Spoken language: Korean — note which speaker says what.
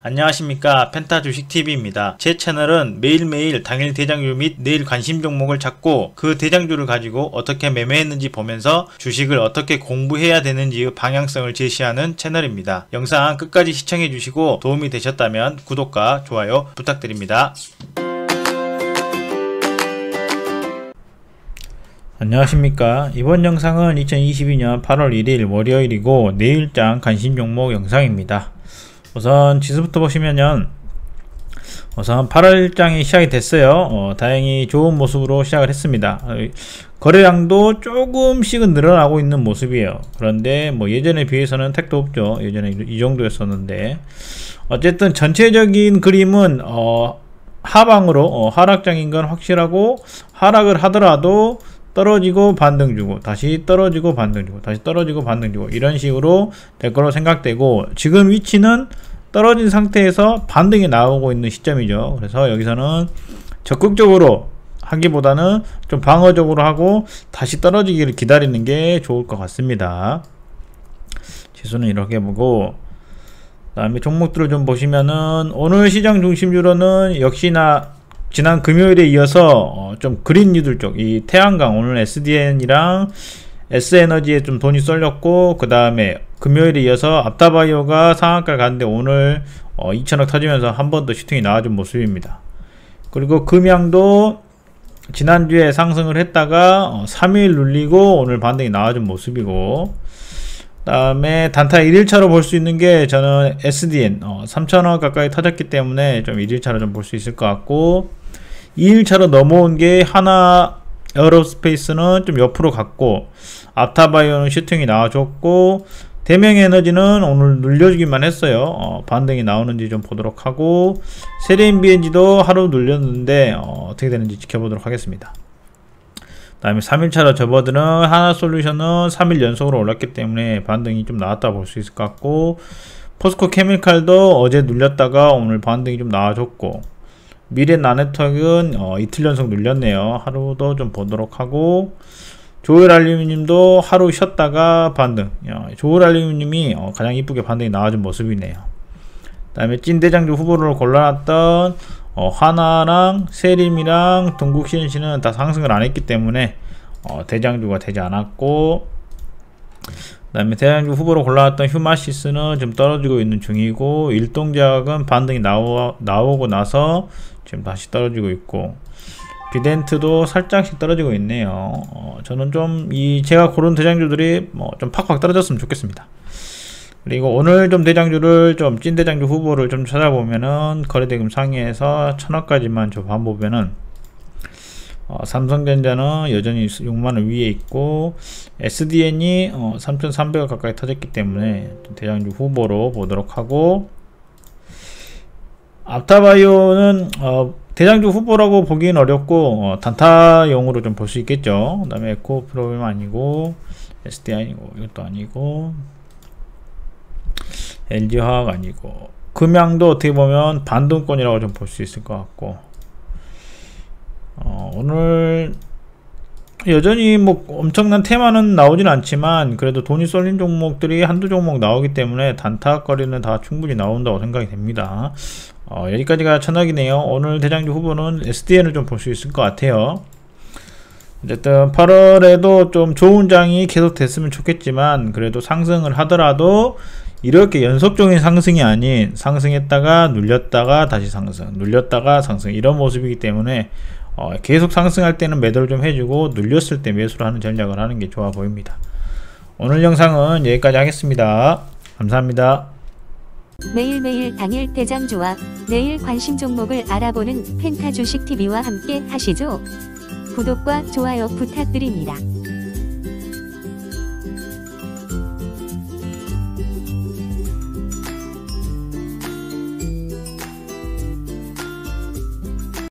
Speaker 1: 안녕하십니까 펜타 주식TV입니다. 제 채널은 매일매일 당일 대장주 및 내일 관심 종목을 찾고 그 대장주를 가지고 어떻게 매매했는지 보면서 주식을 어떻게 공부해야 되는지의 방향성을 제시하는 채널입니다. 영상 끝까지 시청해 주시고 도움이 되셨다면 구독과 좋아요 부탁드립니다. 안녕하십니까 이번 영상은 2022년 8월 1일 월요일이고 내일장 관심 종목 영상입니다. 우선 지수부터 보시면은 우선 8월장이 시작이 됐어요. 어, 다행히 좋은 모습으로 시작을 했습니다. 어, 거래량도 조금씩은 늘어나고 있는 모습이에요. 그런데 뭐 예전에 비해서는 택도 없죠. 예전에 이 정도였었는데 어쨌든 전체적인 그림은 어, 하방으로 어, 하락장인 건 확실하고 하락을 하더라도 떨어지고 반등 주고 다시 떨어지고 반등 주고 다시 떨어지고 반등 주고 이런 식으로 될 거로 생각되고 지금 위치는 떨어진 상태에서 반등이 나오고 있는 시점이죠. 그래서 여기서는 적극적으로 하기보다는 좀 방어적으로 하고 다시 떨어지기를 기다리는 게 좋을 것 같습니다. 지수는 이렇게 보고 다음에 종목들을 좀 보시면은 오늘 시장 중심주로는 역시나 지난 금요일에 이어서 어 좀 그린 뉴들 쪽 이 태양광 오늘 SDN이랑 S에너지에 좀 돈이 쏠렸고 그 다음에 금요일에 이어서 앞타바이오가 상한가를 갔는데 오늘 어 2천억 터지면서 한 번더 슈팅이 나와준 모습입니다. 그리고 금양도 지난주에 상승을 했다가 어 3일 눌리고 오늘 반등이 나와준 모습이고 그 다음에 단타 1일차로 볼 수 있는 게 저는 SDN 어 3천원 가까이 터졌기 때문에 좀 1일차로 좀 볼 수 있을 것 같고 2일차로 넘어온 게 한화 에어로스페이스는 좀 옆으로 갔고 압타바이오는 슈팅이 나와줬고 대명에너지는 오늘 눌려주기만 했어요. 어, 반등이 나오는지 좀 보도록 하고 세레인 비엔지도 하루 눌렸는데 어, 떻게 되는지 지켜보도록 하겠습니다. 그 다음에 3일차로 접어드는 한화솔루션은 3일 연속으로 올랐기 때문에 반등이 좀 나왔다 볼 수 있을 것 같고 포스코 케미칼도 어제 눌렸다가 오늘 반등이 좀 나와줬고 미래 나네트워크는 어, 이틀 연속 눌렸네요. 하루도 좀 보도록 하고 조일 알루미늄도 하루 쉬었다가 반등. 조일 알루미늄이 어, 가장 이쁘게 반등이 나와준 모습이네요. 그 다음에 찐대장주 후보를 골라놨던 어, 하나랑 세림이랑 동국 CNC는 다 상승을 안 했기 때문에 어, 대장주가 되지 않았고 그 다음에 대장주 후보로 골라왔던 휴마시스는 좀 떨어지고 있는 중이고 일동작은 반등이 나오, 나오고 나서 지금 다시 떨어지고 있고 비덴트도 살짝씩 떨어지고 있네요. 어, 저는 좀 이 제가 고른 대장주들이 뭐 좀 팍팍 떨어졌으면 좋겠습니다. 그리고 오늘 좀 대장주를 좀 찐대장주 후보를 좀 찾아보면은 거래대금 상위에서 천억까지만 좀 봐보면은 어, 삼성전자는 여전히 6만원 위에 있고 SDN이 어, 3,300원 가까이 터졌기 때문에 대장주 후보로 보도록 하고 앞타바이오는 어, 대장주 후보라고 보기는 어렵고 어, 단타용으로 좀 볼 수 있겠죠. 그 다음에 에코 프로그램 아니고 SD 아니고 이것도 아니고 LG화학 아니고 금양도 어떻게 보면 반등권이라고 좀 볼 수 있을 것 같고. 어, 오늘 여전히 뭐 엄청난 테마는 나오진 않지만 그래도 돈이 쏠린 종목들이 한두 종목 나오기 때문에 단타거리는 다 충분히 나온다고 생각이 됩니다. 어, 여기까지가 천억이네요. 오늘 대장주 후보는 SDN을 좀 볼 수 있을 것 같아요. 어쨌든 8월에도 좀 좋은 장이 계속 됐으면 좋겠지만 그래도 상승을 하더라도 이렇게 연속적인 상승이 아닌 상승했다가 눌렸다가 다시 상승 눌렸다가 상승 이런 모습이기 때문에 어, 계속 상승할 때는 매도를 좀 해주고 눌렸을 때 매수를 하는 전략을 하는 게 좋아 보입니다. 오늘 영상은 여기까지 하겠습니다. 감사합니다.
Speaker 2: 매일매일 당일 대장 조합, 내일 관심 종목을 알아보는 펜타 주식 TV와 함께 하시죠. 구독과 좋아요 부탁드립니다.